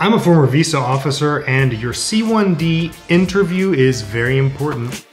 I'm a former visa officer and your C1D interview is very important.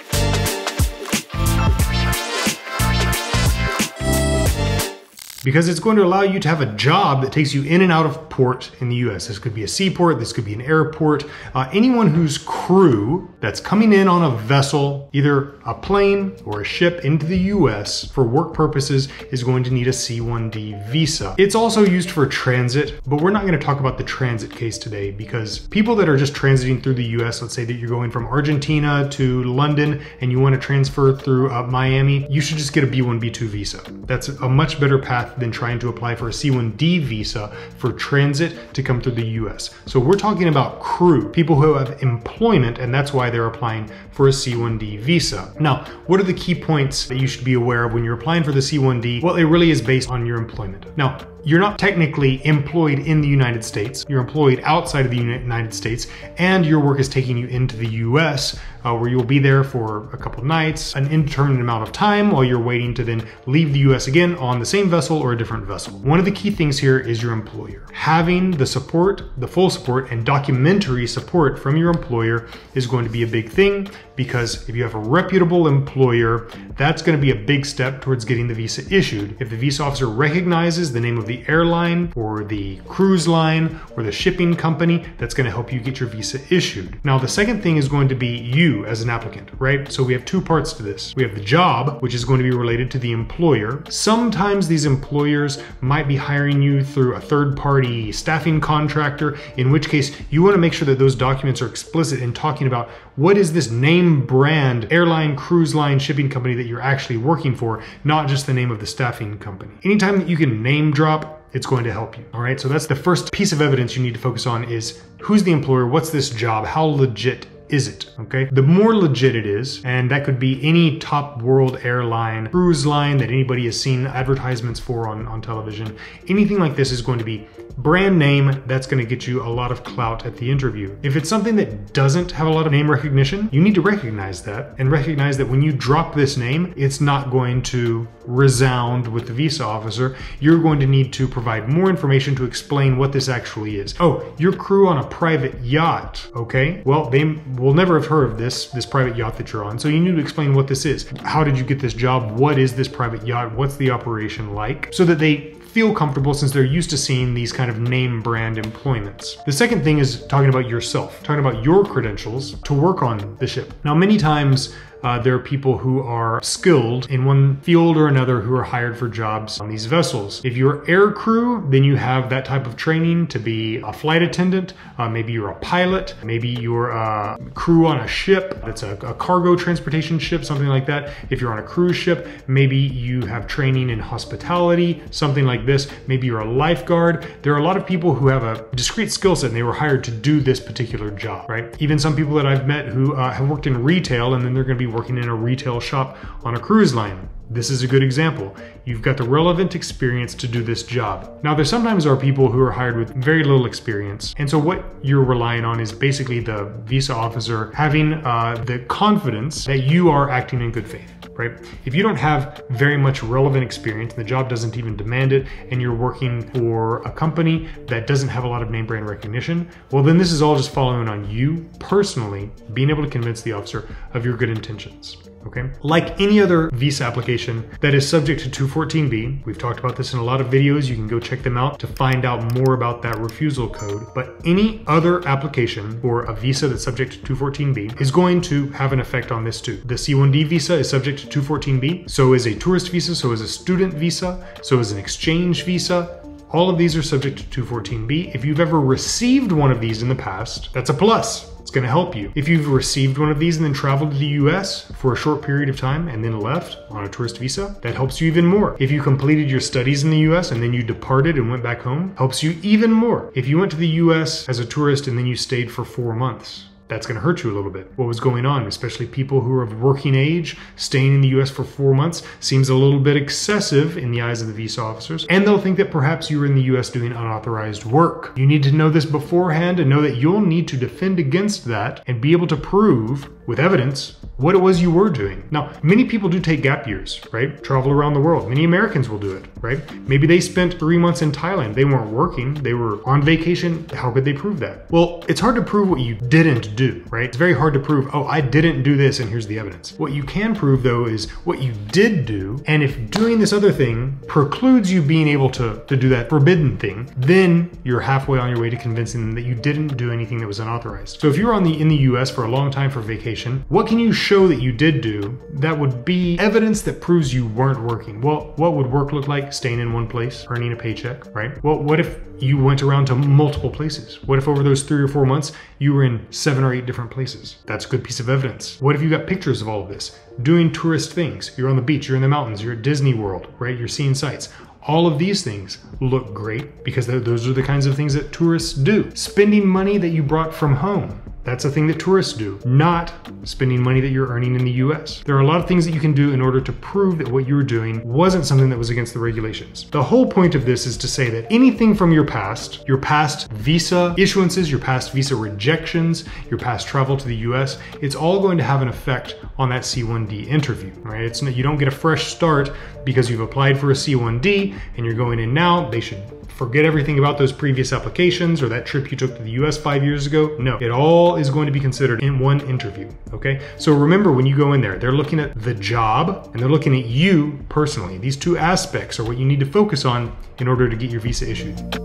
Because it's going to allow you to have a job that takes you in and out of port in the US. This could be a seaport, this could be an airport. Uh, anyone whose crew that's coming in on a vessel, either a plane or a ship into the US for work purposes is going to need a C1D visa. It's also used for transit, but we're not going to talk about the transit case today because people that are just transiting through the US, let's say that you're going from Argentina to London and you want to transfer through uh, Miami, you should just get a B1, B2 visa. That's a much better path than trying to apply for a C1D visa for transit to come through the US. So we're talking about crew, people who have employment, and that's why they're applying for a C1D visa. Now, what are the key points that you should be aware of when you're applying for the C1D? Well, it really is based on your employment. Now, you're not technically employed in the United States. You're employed outside of the United States, and your work is taking you into the US, uh, where you'll be there for a couple nights, an indeterminate amount of time while you're waiting to then leave the US again on the same vessel or a different vessel. One of the key things here is your employer. Having the support, the full support, and documentary support from your employer is going to be a big thing because if you have a reputable employer, that's going to be a big step towards getting the visa issued. If the visa officer recognizes the name of the the airline or the cruise line or the shipping company that's going to help you get your visa issued. Now, the second thing is going to be you as an applicant, right? So we have two parts to this. We have the job, which is going to be related to the employer. Sometimes these employers might be hiring you through a third party staffing contractor, in which case you want to make sure that those documents are explicit in talking about what is this name brand airline, cruise line, shipping company that you're actually working for, not just the name of the staffing company. Anytime that you can name drop it's going to help you. All right, so that's the first piece of evidence you need to focus on is who's the employer, what's this job, how legit is it? Okay. The more legit it is, and that could be any top world airline, cruise line that anybody has seen advertisements for on, on television, anything like this is going to be brand name that's going to get you a lot of clout at the interview. If it's something that doesn't have a lot of name recognition, you need to recognize that and recognize that when you drop this name, it's not going to resound with the visa officer. You're going to need to provide more information to explain what this actually is. Oh, your crew on a private yacht. Okay. Well, they will never have heard of this, this private yacht that you're on. So you need to explain what this is. How did you get this job? What is this private yacht? What's the operation like? So that they feel comfortable since they're used to seeing these kind of name brand employments. The second thing is talking about yourself, talking about your credentials to work on the ship. Now, many times uh, there are people who are skilled in one field or another who are hired for jobs on these vessels. If you're air crew, then you have that type of training to be a flight attendant. Uh, maybe you're a pilot. Maybe you're a crew on a ship that's a, a cargo transportation ship, something like that. If you're on a cruise ship, maybe you have training in hospitality, something like this. Maybe you're a lifeguard. There are a lot of people who have a discrete skill set and they were hired to do this particular job, right? Even some people that I've met who uh, have worked in retail and then they're going to be working in a retail shop on a cruise line. This is a good example. You've got the relevant experience to do this job. Now, there sometimes are people who are hired with very little experience. And so what you're relying on is basically the visa officer having uh, the confidence that you are acting in good faith, right? If you don't have very much relevant experience and the job doesn't even demand it, and you're working for a company that doesn't have a lot of name brand recognition, well, then this is all just following on you personally being able to convince the officer of your good intentions okay? Like any other visa application that is subject to 214B, we've talked about this in a lot of videos, you can go check them out to find out more about that refusal code, but any other application for a visa that's subject to 214B is going to have an effect on this too. The C1D visa is subject to 214B, so is a tourist visa, so is a student visa, so is an exchange visa, all of these are subject to 214B. If you've ever received one of these in the past, that's a plus going to help you. If you've received one of these and then traveled to the US for a short period of time and then left on a tourist visa, that helps you even more. If you completed your studies in the US and then you departed and went back home, helps you even more. If you went to the US as a tourist and then you stayed for four months, that's going to hurt you a little bit. What was going on, especially people who are of working age, staying in the US for four months, seems a little bit excessive in the eyes of the visa officers. And they'll think that perhaps you were in the US doing unauthorized work. You need to know this beforehand and know that you'll need to defend against that and be able to prove with evidence what it was you were doing. Now, many people do take gap years, right? Travel around the world. Many Americans will do it, right? Maybe they spent three months in Thailand. They weren't working, they were on vacation. How could they prove that? Well, it's hard to prove what you didn't do, right? It's very hard to prove, oh, I didn't do this and here's the evidence. What you can prove though is what you did do. And if doing this other thing precludes you being able to, to do that forbidden thing, then you're halfway on your way to convincing them that you didn't do anything that was unauthorized. So if you're on the in the US for a long time for vacation, what can you show that you did do that would be evidence that proves you weren't working? Well, what would work look like? Staying in one place, earning a paycheck, right? Well, what if you went around to multiple places? What if over those three or four months you were in seven or eight different places? That's a good piece of evidence. What if you got pictures of all of this? Doing tourist things. You're on the beach, you're in the mountains, you're at Disney World, right? You're seeing sights. All of these things look great because those are the kinds of things that tourists do. Spending money that you brought from home. That's a thing that tourists do, not spending money that you're earning in the US. There are a lot of things that you can do in order to prove that what you were doing wasn't something that was against the regulations. The whole point of this is to say that anything from your past, your past visa issuances, your past visa rejections, your past travel to the US, it's all going to have an effect on that C1D interview, right? It's you don't get a fresh start because you've applied for a C1D and you're going in now. They should forget everything about those previous applications or that trip you took to the US five years ago. No, it is going to be considered in one interview, okay? So remember when you go in there, they're looking at the job and they're looking at you personally. These two aspects are what you need to focus on in order to get your visa issued.